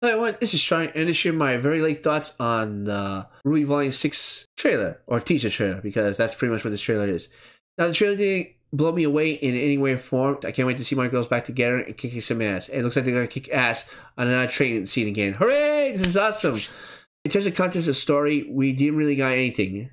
Hello everyone, this is Sean, and to share my very late thoughts on the RWBY Volume 6 trailer, or teaser trailer, because that's pretty much what this trailer is. Now, the trailer didn't blow me away in any way or form. I can't wait to see my girls back together and kicking some ass. And it looks like they're going to kick ass on another training scene again. Hooray! This is awesome! In terms of content of story, we didn't really got anything.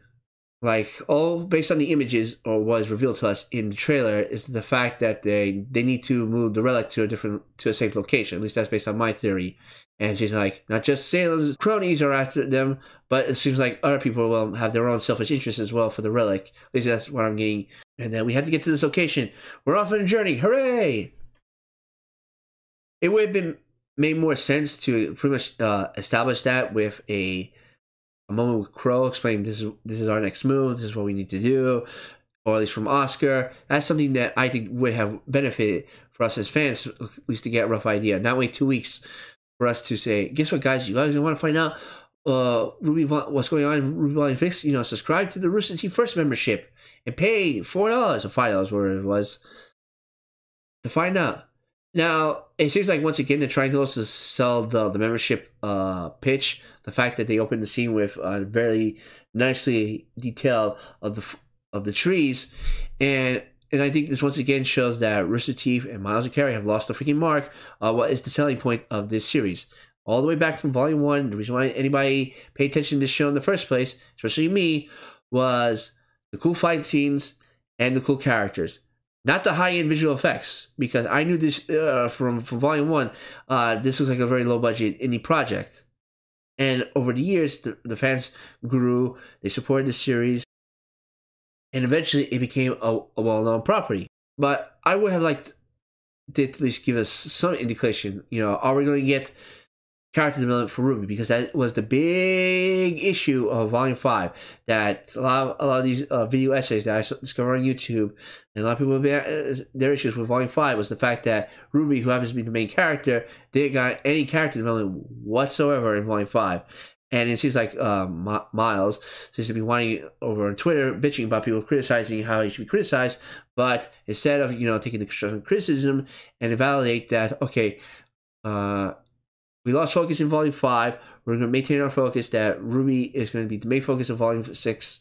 Like, all based on the images, or was revealed to us in the trailer, is the fact that they they need to move the relic to a different, to a safe location. At least that's based on my theory. And she's like, not just Salem's cronies are after them, but it seems like other people will have their own selfish interests as well for the relic. At least that's what I'm getting. And then we had to get to this location. We're off on a journey. Hooray! It would have been made more sense to pretty much uh, establish that with a, a moment with Qrow explaining this is this is our next move. This is what we need to do, or at least from Oscar. That's something that I think would have benefited for us as fans, at least to get a rough idea. Not wait two weeks for us to say, guess what, guys? You guys want to find out uh, RWBY, what's going on in RWBY Volume 6? You know, subscribe to the Rooster Teeth First membership and pay $4 or $5, whatever it was, to find out. Now, it seems like once again, they're trying to sell the, the membership uh, pitch. The fact that they opened the scene with uh, very nicely detailed of the of the trees, and and I think this once again shows that Rooster Teeth and Miles and Kerry have lost the freaking mark. Uh, what is the selling point of this series? All the way back from Volume One, the reason why anybody paid attention to this show in the first place, especially me, was the cool fight scenes and the cool characters. Not the high-end visual effects, because I knew this uh, from from Volume One. Uh, this was like a very low-budget indie project, and over the years, the, the fans grew. They supported the series and eventually it became a, a well-known property. But I would have liked to at least give us some indication. You know, are we going to get character development for Ruby? Because that was the big issue of Volume Five. That a lot, of, a lot of these uh, video essays that I discovered on YouTube, and a lot of people uh, their issues with Volume Five was the fact that Ruby, who happens to be the main character, didn't got any character development whatsoever in Volume Five. And it seems like uh, Miles seems to be whining over on Twitter, bitching about people criticizing how he should be criticized. But instead of you know taking the constructive criticism and evaluate that, okay, uh, we lost focus in Volume Five. We're going to maintain our focus. That Ruby is going to be the main focus of Volume Six.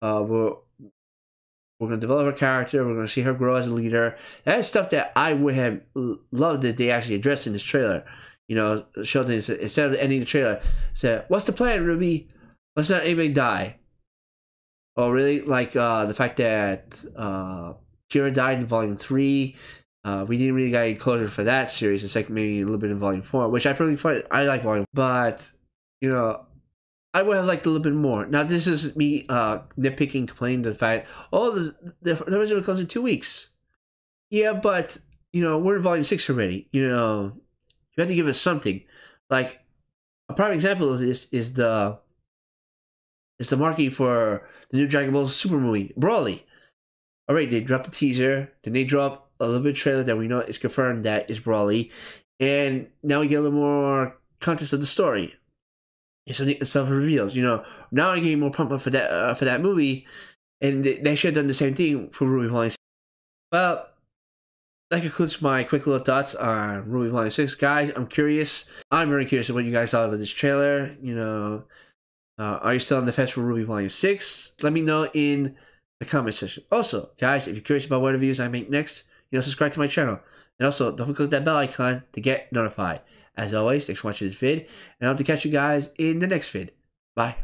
Uh, we're we're going to develop her character. We're going to see her grow as a leader. That's stuff that I would have loved that they actually addressed in this trailer you know, Sheldon instead of ending the trailer said, "What's the plan, Ruby? Let's not anybody die." Oh, really? Like uh, the fact that uh, Kira died in Volume Three. Uh, we didn't really get any closure for that series. It's like maybe a little bit in Volume Four, which I probably find I like Volume, but you know, I would have liked a little bit more. Now, this is me uh, nitpicking, complaining to the fact, oh, the, the, the original comes in two weeks. Yeah, but you know, we're in Volume Six already. You know, you have to give us something. Like a prime example of this is the is the marketing for the new Dragon Ball Super movie, Broly. Alright, they dropped the teaser, then they drop a little bit trailer that we know is confirmed that is Broly, and now we get a little more context of the story. And something self reveals, you know. Now I'm getting more pumped up for that uh, for that movie, and they, should have done the same thing for RWBY Volume. Well, that concludes my quick little thoughts on RWBY Volume 6. Guys, I'm curious. I'm very curious what you guys thought about this trailer. You know, uh, are you still on the fence for RWBY Volume 6? Let me know in the comment section. Also, guys, if you're curious about what reviews I make next, you know, subscribe to my channel. And also, don't forget to click that bell icon to get notified. As always, thanks for watching this vid, and I hope to catch you guys in the next vid. Bye.